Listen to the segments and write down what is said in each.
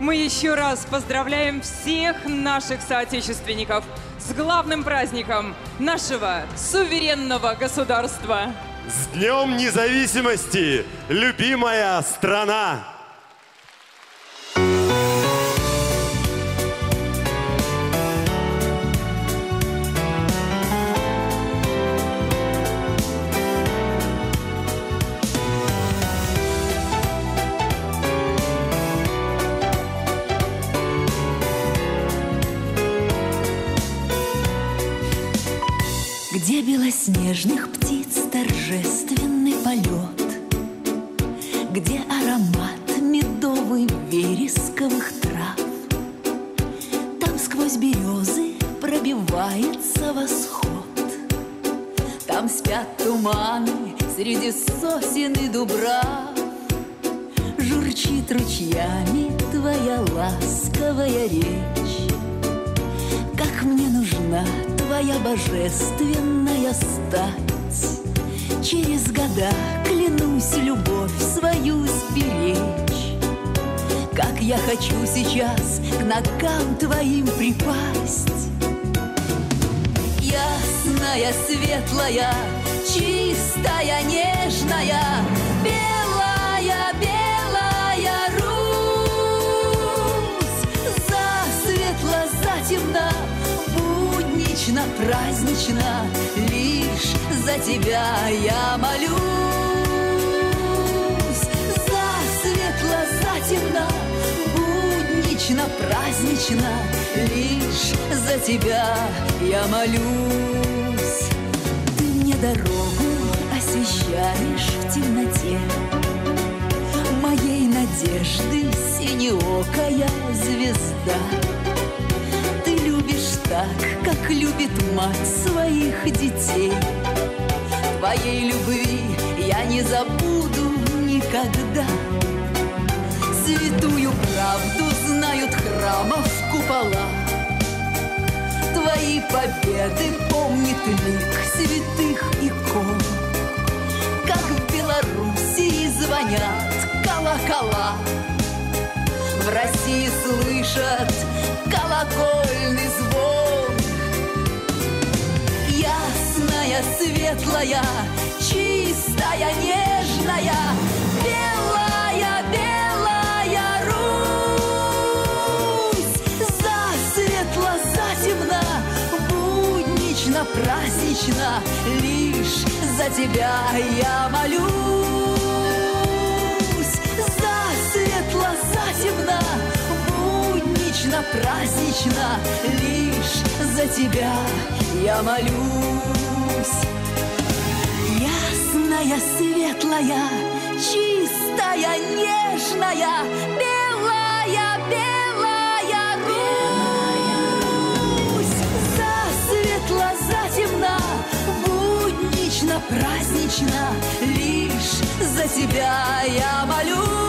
Мы еще раз поздравляем всех наших соотечественников с главным праздником нашего суверенного государства. С Днем Независимости, любимая страна! Где белоснежных птиц торжественный полет, Где аромат медовый вересковых трав, Там сквозь березы пробивается восход, Там спят туманы среди сосен и дубрав, Журчит ручьями твоя ласковая речь, как мне нужна твоя божественная стать. Через года клянусь любовь свою сберечь. Как я хочу сейчас к ногам твоим припасть. Ясная, светлая, чистая, нежная празднично Лишь за тебя я молюсь. Засветло, затемно, буднично, празднично Лишь за тебя я молюсь. Ты мне дорогу освещаешь в темноте. Моей надежды синеокая звезда как любит мать своих детей. Твоей любви я не забуду никогда. Святую правду знают храмов купола. Твои победы помнит лик святых икон. Как в Белоруссии звонят колокола. В России слышат колокольный звон Светлая, чистая, нежная Белая, белая Русь. Засветло, затемно, буднично, празднично Лишь за тебя я молюсь. Засветло, затемно, буднично, празднично Лишь за тебя я молюсь Ясная, светлая, чистая, нежная Белая, белая Русь Засветло, затемно, буднично, празднично Лишь за тебя я молюсь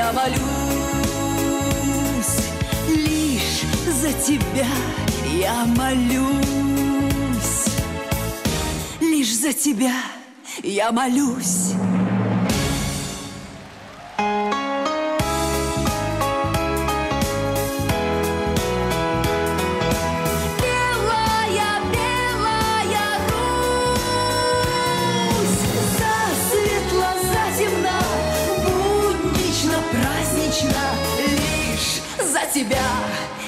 я молюсь Лишь за тебя я молюсь. Лишь за тебя я молюсь тебя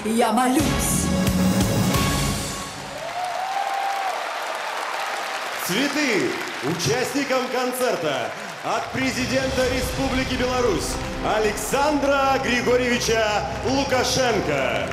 я молюсь Цветы участникам концерта от президента Республики Беларусь Александра Григорьевича Лукашенко.